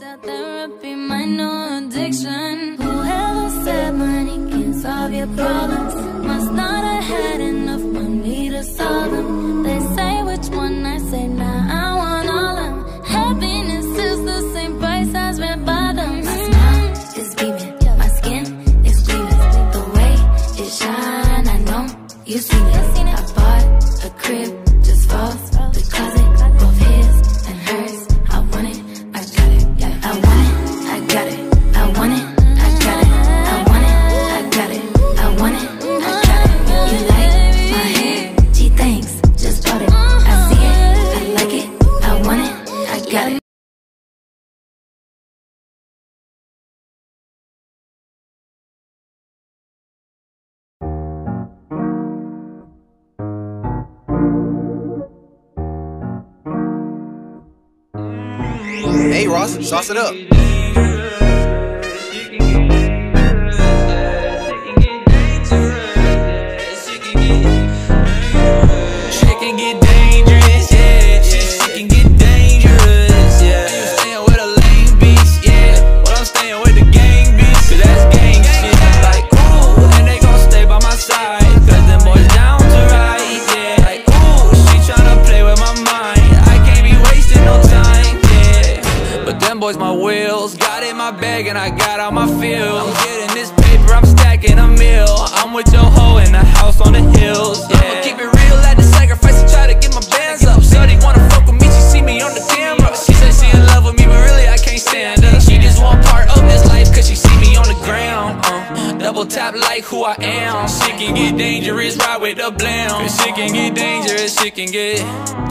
Worked out therapy, my no addiction. Whoever said money can solve your problems it. Hey Ross, sauce it up. My bag and I got out my field. I'm getting this paper, I'm stacking a meal. I'm with your hoe in the house double tap like who I am. Shit can get dangerous, ride with the blam. Cause shit can get dangerous, shit can get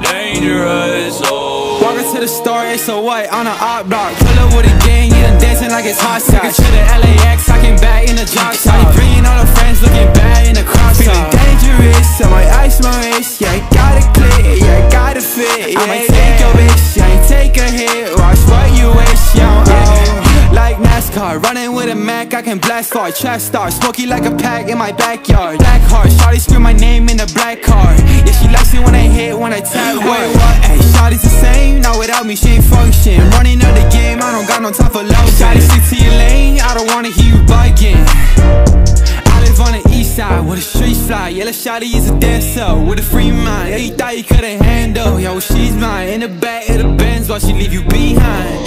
dangerous, oh. Walking to the store, it's a white on an op block. Pull up with a gang, yeah, I'm dancing like it's hot sauce. to the LAX, I came back in the jock shop. Bringing all the friends looking bad in the crop Feeling dangerous, I might ice my wrist. Yeah, I got it clear, yeah, I got it fit. Yeah, I might take your bitch, yeah, I take a hit. NASCAR, running with a Mac, I can blast hard. Track star, smoky like a pack in my backyard. Black heart, shawty scream my name in the black car. Yeah, she likes it when I hit, when I tap. Wait, what? Hey, shawty's the same, not without me, she ain't function. Running up the game, I don't got no time for love. Shawty, stick to your lane, I don't wanna hear you bugging. I live on the east side where the streets fly. Yeah, shawty is a dancer with a free mind. Yeah, you thought you couldn't handle. Yo, she's mine in the back of the Benz while she leave you behind.